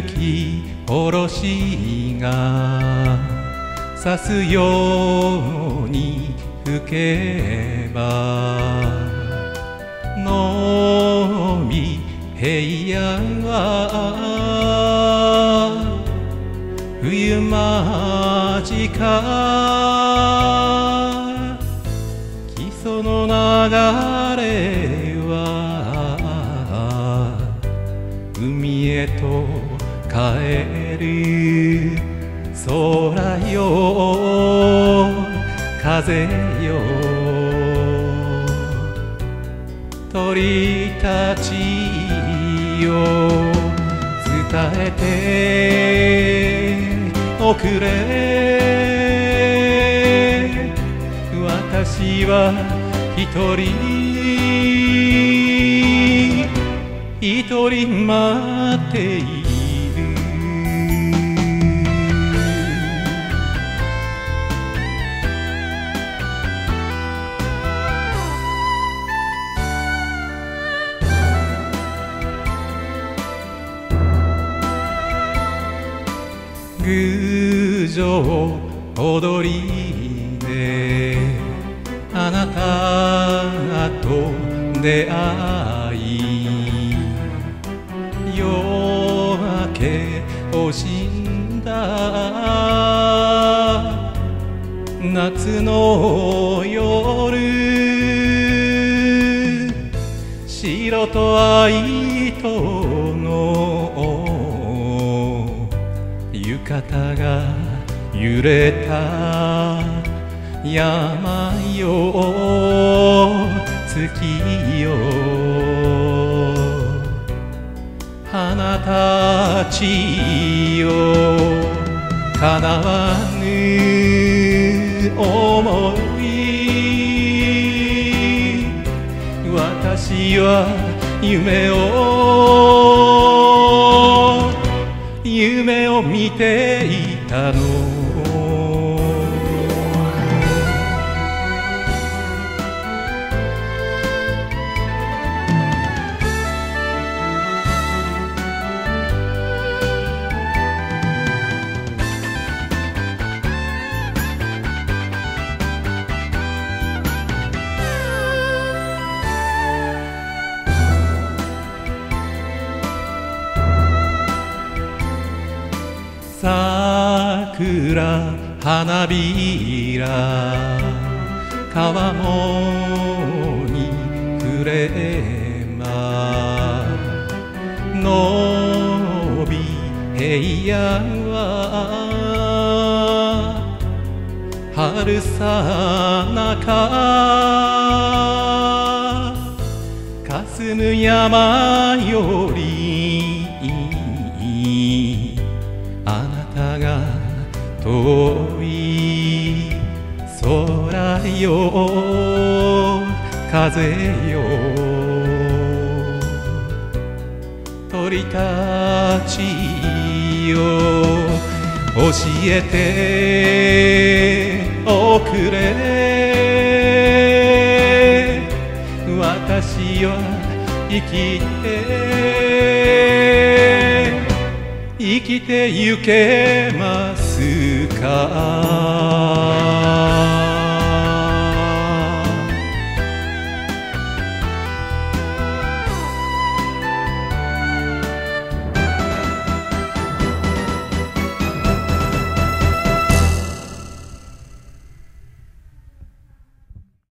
吹き下ろしが刺すように吹けばのみ平野は冬間近基礎の流帰る空よ風よ。鳥たちよ伝えておくれ。私は一人一人待っている。偶情踊りであなたと出会い。夜明けを死んだ。夏の夜白と愛との浴衣が揺れた山よ月よ花たちよ叶わぬ思い私は夢をを見ていたの。桜花びら川面にくれま伸び平野は春さなか。霞む山よりあなたが遠い空よ風よ鳥たちよ教えておくれ私は生きて生きてゆけますすか。